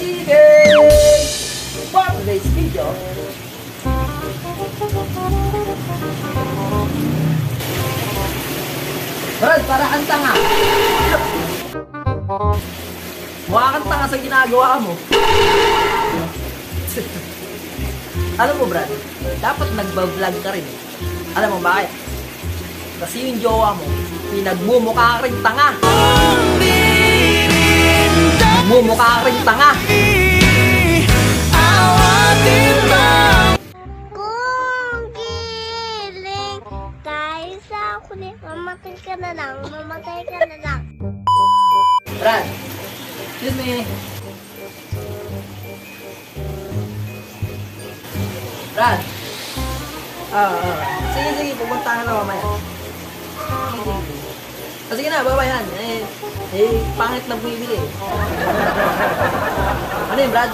achieving! For today's video, Brad, para kang tanga. Mukha kang tanga sa ginagawa mo. Alam mo, Brad, dapat nagbablog ka rin. Alam mo bakit? Kasi yung jowa mo, pinagmumukha ka rin tanga. Mumukha ka rin tanga. Mamatay ka na lang, mamatay ka na lang. Brad, excuse me. Brad. Ah, ah. Sige, sige, pupunta ka na mamaya. Sige, sige, sige. Ah, sige na, babayan. Eh, eh, pangit na bumibili. eh. ano yun, Brad?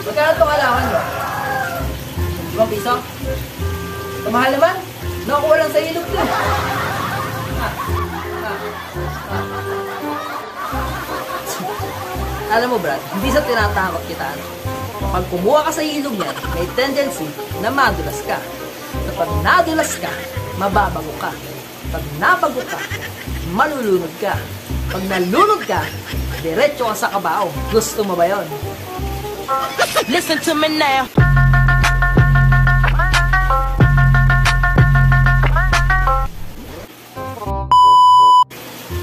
Magkano itong alawan mo? Ibang piso? Kamahal naman? Nakuha lang sa ilog ko. Alam mo, Brad, hindi sa tinatakot kita. ano. Pag kumuha ka sa ilog yan, may tendency na madulas ka. Kapag nadulas ka, mababago ka. Pag nabago ka, malulunod ka. Pag nalunod ka, diretso ka sa kabao. Gusto mo ba yon? Listen to me now.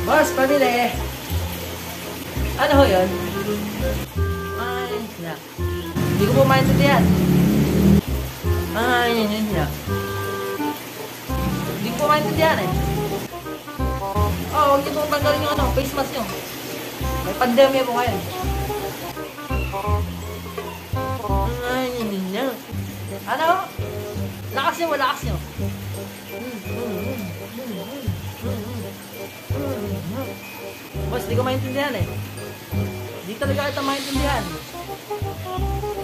Boss, pamili. Ano ho yun? Ay, na. Hindi ko po maintindihan. Ay, yun, yun, yun. Hindi ko po maintindihan eh. Oo, oh, huwag niyo pong yung ano, face mask nyo. May pandemya po ngayon. Ay, yun, yun, yun. Ano? Lakas nyo, lakas nyo. Boss, di ko maintindihan eh. Di talaga kita maintindihan.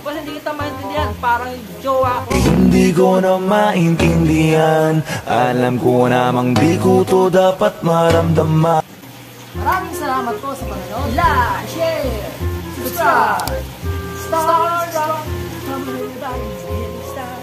Boss, hindi kita maintindihan. Parang jowa ko. Hindi ko na maintindihan Alam ko namang di ko to dapat maramdaman Maraming salamat po sa panonood. Like, share, subscribe, star, star, Bye-bye!